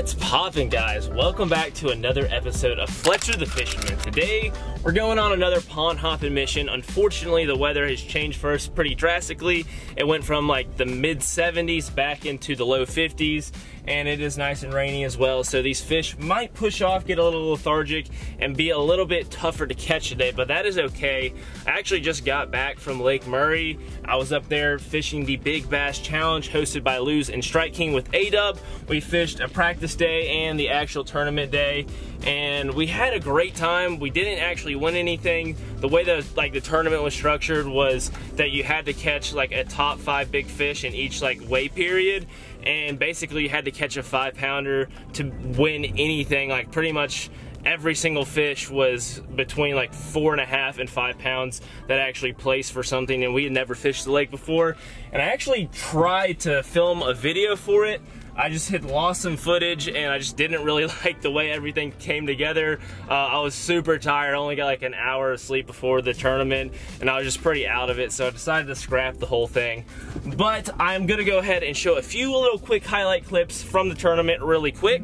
What's poppin' guys? Welcome back to another episode of Fletcher the Fisherman. Today, we're going on another pond hopping mission. Unfortunately, the weather has changed for us pretty drastically. It went from like the mid 70s back into the low 50s and it is nice and rainy as well. So these fish might push off, get a little lethargic, and be a little bit tougher to catch today, but that is okay. I actually just got back from Lake Murray. I was up there fishing the Big Bass Challenge hosted by Lew's and Strike King with A-Dub. We fished a practice day and the actual tournament day, and we had a great time. We didn't actually win anything. The way that like the tournament was structured was that you had to catch like a top five big fish in each like weigh period. And basically you had to catch a five pounder to win anything. Like pretty much every single fish was between like four and a half and five pounds that actually placed for something and we had never fished the lake before. And I actually tried to film a video for it I just had lost some footage and I just didn't really like the way everything came together. Uh, I was super tired, I only got like an hour of sleep before the tournament and I was just pretty out of it so I decided to scrap the whole thing. But I'm gonna go ahead and show a few little quick highlight clips from the tournament really quick.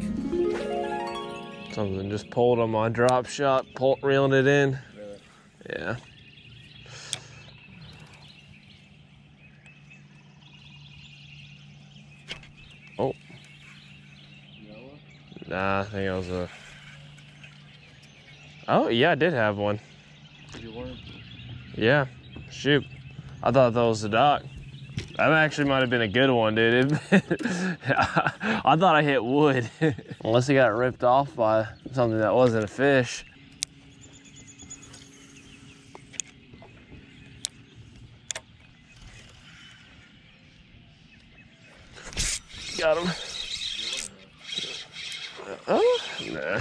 Something just pulled on my drop shot, pull, reeling it in. Really? Yeah. Nah, I think it was a. Oh, yeah, I did have one. Did you want Yeah. Shoot. I thought that was the dock. That actually might have been a good one, dude. I thought I hit wood. Unless it got ripped off by something that wasn't a fish. Got him. Oh, nah.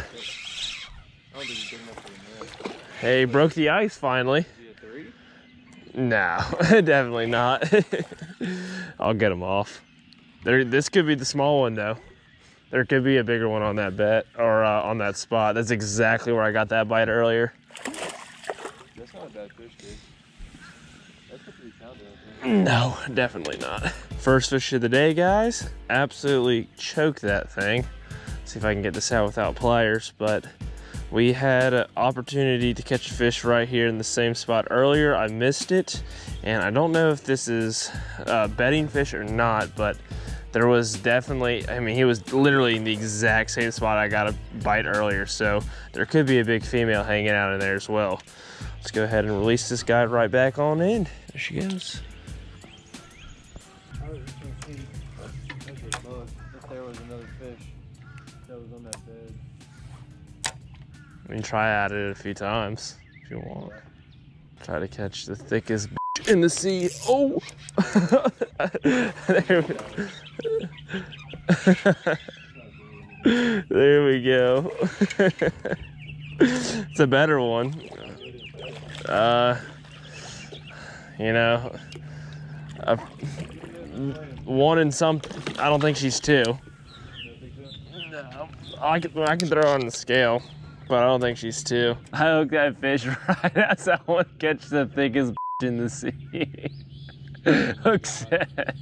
Hey, broke the ice finally. No, definitely not. I'll get them off. There, this could be the small one though. There could be a bigger one on that bet or uh, on that spot. That's exactly where I got that bite earlier. That's not a bad fish, dude. That's a three pounder, I. No, definitely not. First fish of the day, guys. Absolutely choke that thing. See if I can get this out without pliers, but we had an opportunity to catch a fish right here in the same spot earlier. I missed it, and I don't know if this is a bedding fish or not, but there was definitely, I mean, he was literally in the exact same spot I got a bite earlier, so there could be a big female hanging out in there as well. Let's go ahead and release this guy right back on in. There she goes. I mean, try at it a few times if you want. Try to catch the thickest in the sea. Oh! there, we... there we go. it's a better one. Uh, you know, uh, one and some. I don't think she's two. I can, I can throw on the scale but I don't think she's two. I hooked that fish right as I want to catch the thickest in the sea. Hook set.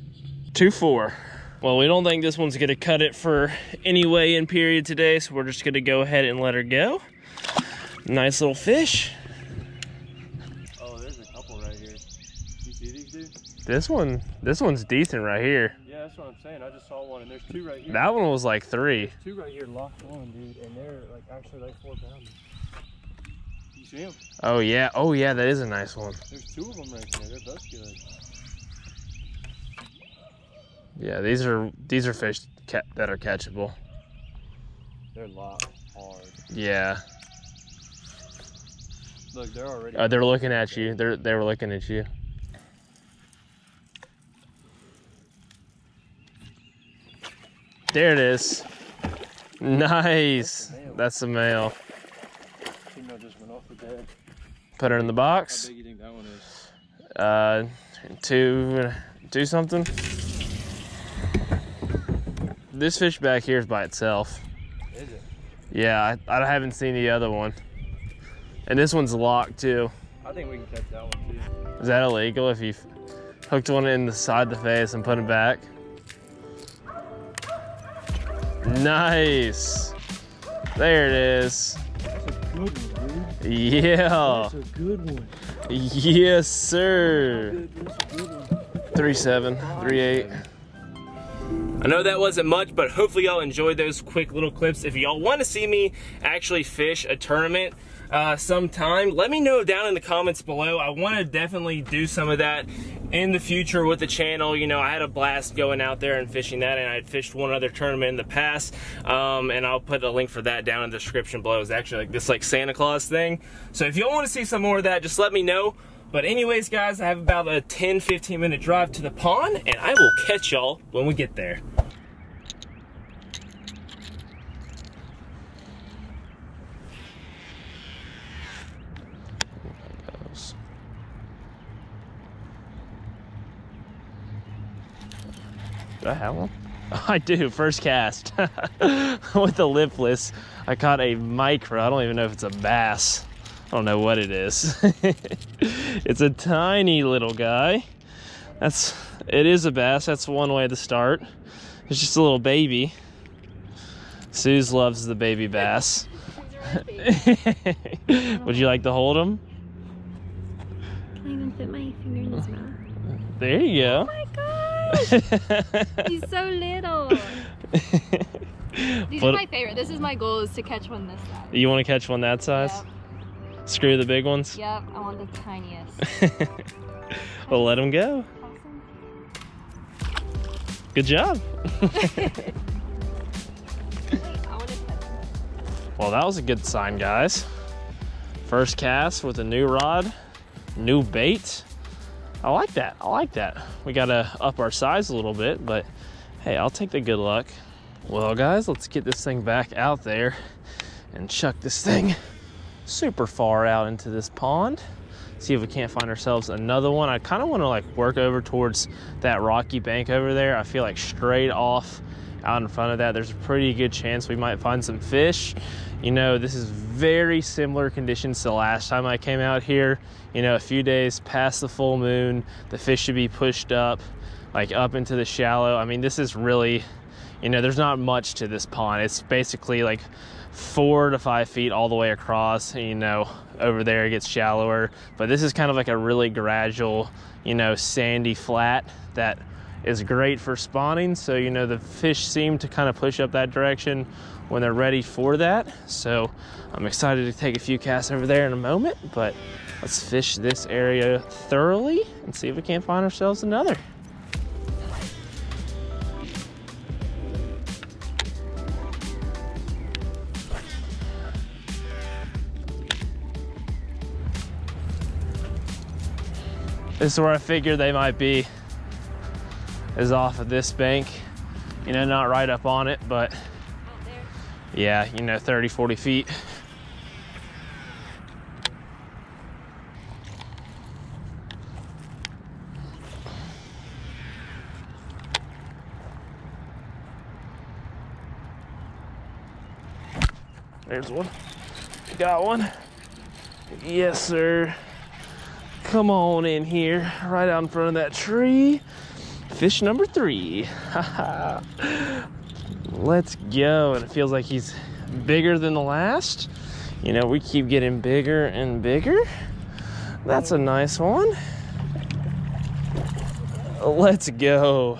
Two four. Well, we don't think this one's gonna cut it for any weigh in period today, so we're just gonna go ahead and let her go. Nice little fish. Oh, there's a couple right here. You see these, dude? This one, this one's decent right here. That's what I'm saying. I just saw one, and there's two right here. That one was like three. Two right here locked on, dude, and they're like actually like four pounders. You see them? Oh yeah, oh yeah, that is a nice one. There's two of them right there. They're both good. Yeah, these are these are fish that are catchable. They're locked hard. Yeah, Look, they're already. uh, they're looking at you. They're they were looking at you. There it is. Nice. That's a male. Female just went off the bed. Put her in the How box. big you think that one is? Uh, two, two something. This fish back here is by itself. Is it? Yeah, I, I haven't seen the other one. And this one's locked too. I think we can catch that one too. Is that illegal if you hooked one in the side of the face and put it back? Nice. There it is. That's a good one, dude. Yeah. That's a good one. Yes, sir. Good, that's a good one. Three seven, three eight. I know that wasn't much, but hopefully y'all enjoyed those quick little clips. If y'all want to see me actually fish a tournament uh, sometime, let me know down in the comments below. I want to definitely do some of that in the future with the channel. You know, I had a blast going out there and fishing that, and I had fished one other tournament in the past, um, and I'll put a link for that down in the description below. It's actually like this like Santa Claus thing. So if y'all want to see some more of that, just let me know. But anyways, guys, I have about a 10, 15 minute drive to the pond, and I will catch y'all when we get there. Do I have one? I do. First cast with the lipless. I caught a micro. I don't even know if it's a bass. I don't know what it is. it's a tiny little guy. That's it is a bass. That's one way to start. It's just a little baby. Suze loves the baby bass. Would you like to hold him? Can I even fit my finger in his mouth? There you go. Oh! He's so little. These Put- are my favorite. This is my goal is to catch one this size. You want to catch one that size? Yep. Screw the big ones? Yep, I want the tiniest. well, let him go. Awesome. Good job. Wait, I want to touch him. Well, that was a good sign, guys. First cast with a new rod, new bait. I like that. I like that. We got to up our size a little bit, but hey, I'll take the good luck. Well, guys, let's get this thing back out there and chuck this thing super far out into this pond. See if we can't find ourselves another one. I kind of want to like work over towards that rocky bank over there. I feel like straight off out in front of that, there's a pretty good chance we might find some fish. You know, this is very similar conditions to the last time I came out here. You know, a few days past the full moon, the fish should be pushed up, like up into the shallow. I mean, this is really, you know, there's not much to this pond. It's basically like four to five feet all the way across. You know, over there it gets shallower, but this is kind of like a really gradual, you know, sandy flat that is great for spawning. So, you know, the fish seem to kind of push up that direction when they're ready for that. So, I'm excited to take a few casts over there in a moment, but let's fish this area thoroughly and see if we can't find ourselves another. This is where I figured they might be, is off of this bank. You know, not right up on it, but yeah, you know, 30, 40 feet. There's one. Got one. Yes, sir. Come on in here, right out in front of that tree. Fish number three. Let's go. And it feels like he's bigger than the last. You know, we keep getting bigger and bigger. That's a nice one. Let's go.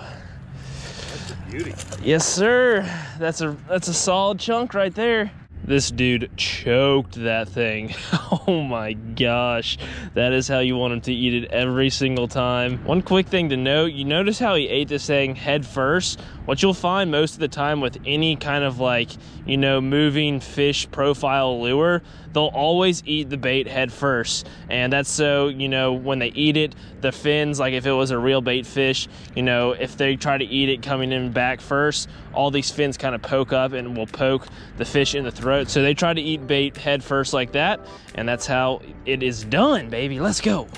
That's a Beauty. Yes, sir. That's a that's a solid chunk right there. This dude choked that thing. Oh my gosh. That is how you want him to eat it every single time. One quick thing to note, you notice how he ate this thing head first? What you'll find most of the time with any kind of like, you know, moving fish profile lure, they'll always eat the bait head first. And that's so, you know, when they eat it, the fins, like if it was a real bait fish, you know, if they try to eat it coming in back first, all these fins kind of poke up and will poke the fish in the throat. So they try to eat bait head first like that, and that's how it is done, baby. Let's go.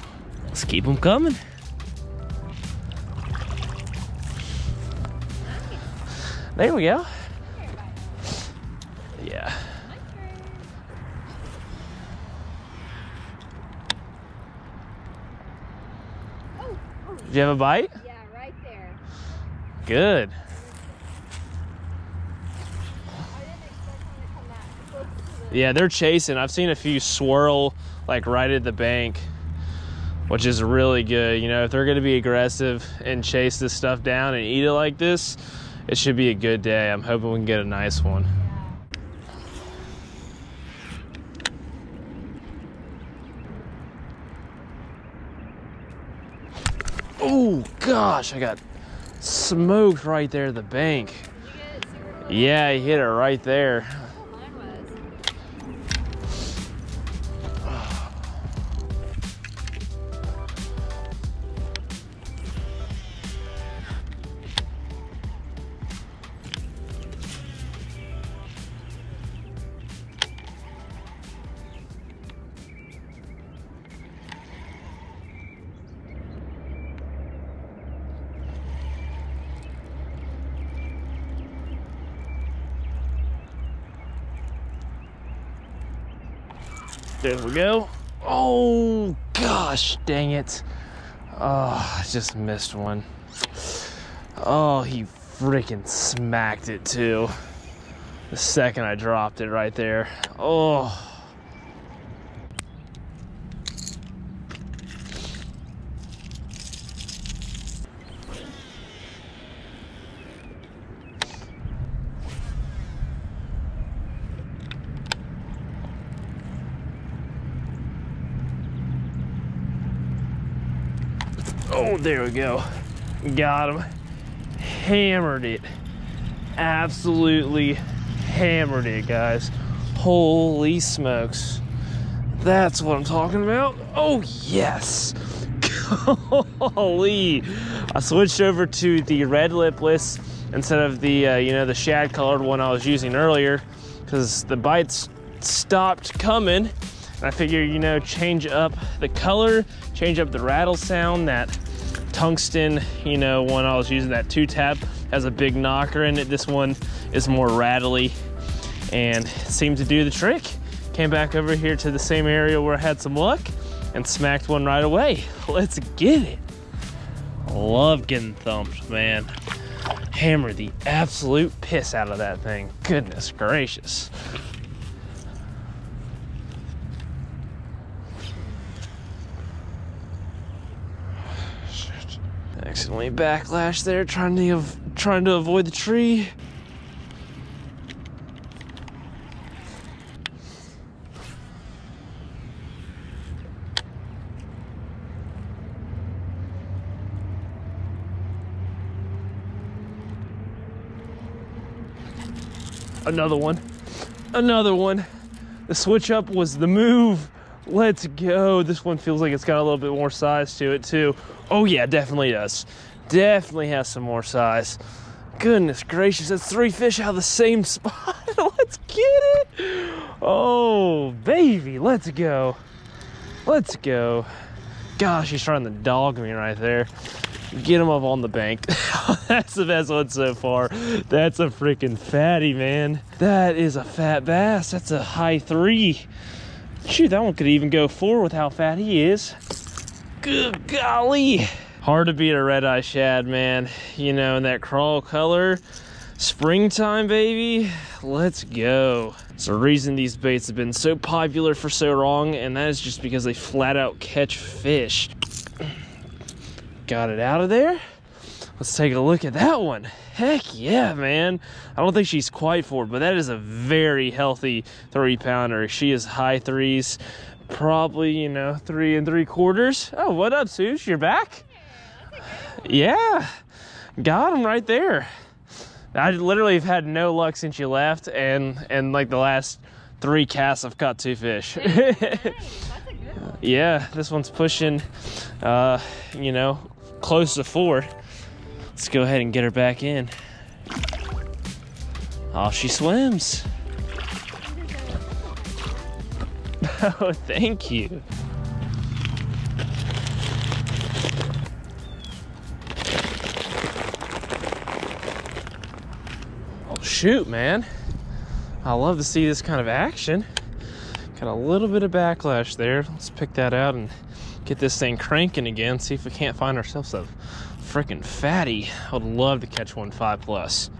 Let's keep them coming. There we go. Yeah. Did you have a bite? yeah, right there. Good. Yeah, they're chasing. I've seen a few swirl like right at the bank, which is really good. You know, if they're going to be aggressive and chase this stuff down and eat it like this, it should be a good day. I'm hoping we can get a nice one. Oh gosh, I got smoked right there at the bank. Did you get it super Yeah, he hit it right there. There we go. Oh gosh, dang it. Oh, I just missed one. Oh, he freaking smacked it too. The second I dropped it right there. Oh. Oh, there we go. Got him. Hammered it. Absolutely hammered it, guys. Holy smokes. That's what I'm talking about. Oh, yes. Holy. I switched over to the red lipless instead of the, uh, you know, the shad colored one I was using earlier because the bites stopped coming. And I figure, you know, change up the color, change up the rattle sound. That tungsten, you know, one I was using, that two tap, has a big knocker in it. This one is more rattly and seemed to do the trick. Came back over here to the same area where I had some luck and smacked one right away. Let's get it. Love getting thumped, man. Hammer the absolute piss out of that thing. Goodness gracious. Accidentally backlash there, trying to trying to avoid the tree. Another one. Another one. The switch up was the move. Let's go. This one feels like it's got a little bit more size to it, too. Oh, yeah, definitely does. Definitely has some more size. Goodness gracious, that's three fish out of the same spot. let's get it. Oh, baby, let's go. Let's go. Gosh, he's trying to dog me right there. Get him up on the bank. That's the best one so far. That's a freaking fatty, man. That is a fat bass. That's a high three. Shoot, that one could even go four with how fat he is. Good golly. Hard to beat a red eye shad, man. You know, in that crawl color. Springtime, baby. Let's go. It's the reason these baits have been so popular for so long, and that is just because they flat out catch fish. Got it out of there. Let's take a look at that one. Heck yeah, man. I don't think she's quite four, but that is a very healthy three pounder. She is high threes, probably, you know, three and three quarters. Oh, what up, Suze? You're back? Yeah, got him right there. I literally have had no luck since you left, and and like the last three casts, I've caught two fish. That's a good one. yeah, this one's pushing, uh, you know, close to four. Let's go ahead and get her back in. Oh, she swims. Oh, thank you. Oh, shoot, man. I love to see this kind of action. Got a little bit of backlash there. Let's pick that out and get this thing cranking again. See if we can't find ourselves a freaking fatty. I would love to catch one five plus.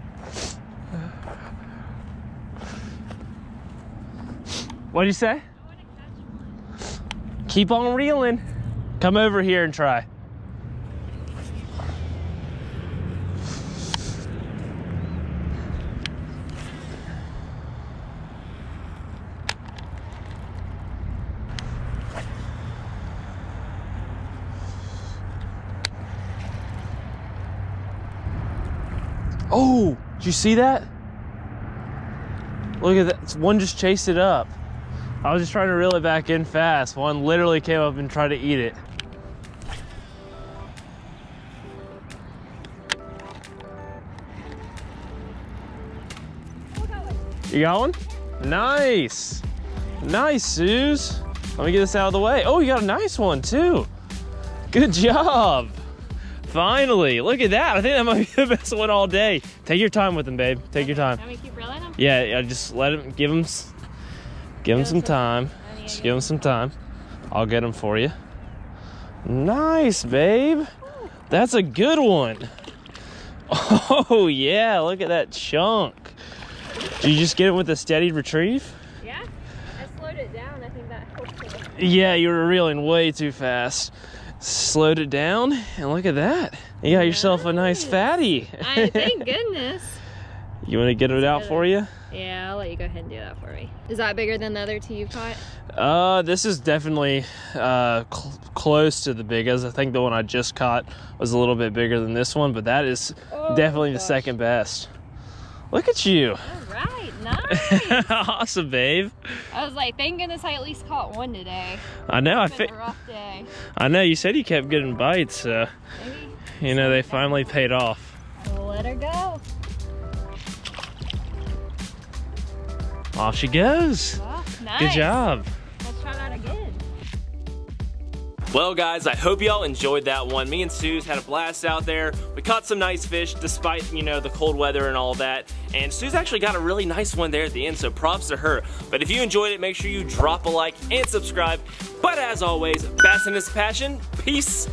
What'd you say? Keep on reeling. Come over here and try. Oh, did you see that? Look at that. One just chased it up. I was just trying to reel it back in fast. One literally came up and tried to eat it. You got one? Nice. Nice, Suze. Let me get this out of the way. Oh, you got a nice one too. Good job. Finally, look at that. I think that might be the best one all day. Take your time with him, babe. Take your time. Want me keep reeling them? Yeah, yeah, just let him, give him, s- give him some time. Just give him some time. I'll get him for you. Nice, babe. That's a good one. Oh yeah, look at that chunk. Did you just get it with a steady retrieve? Yeah? I slowed it down. I think that helped. Yeah, you were reeling way too fast. Slowed it down, and look at that. You got yourself a nice fatty. I thank goodness. you want to get it out for you? Yeah, I'll let you go ahead and do that for me. Is that bigger than the other two you've caught? Uh, this is definitely uh, cl- close to the biggest. I think the one I just caught was a little bit bigger than this one, but that is Oh, definitely the second best. Look at you. All right, nice. awesome, babe. I was like, thank goodness I at least caught one today. I know. I, It's been a rough day. I know. You said you kept getting bites, so Maybe you know they finally paid off. I'll let her go. Off she goes. Well, nice. Good job. Let's try that again. Well, guys, I hope y'all enjoyed that one. Me and Suze had a blast out there. We caught some nice fish despite, you know, the cold weather and all that. And Suze actually got a really nice one there at the end, so props to her. But if you enjoyed it, make sure you drop a like and subscribe. But as always, bass in this passion, peace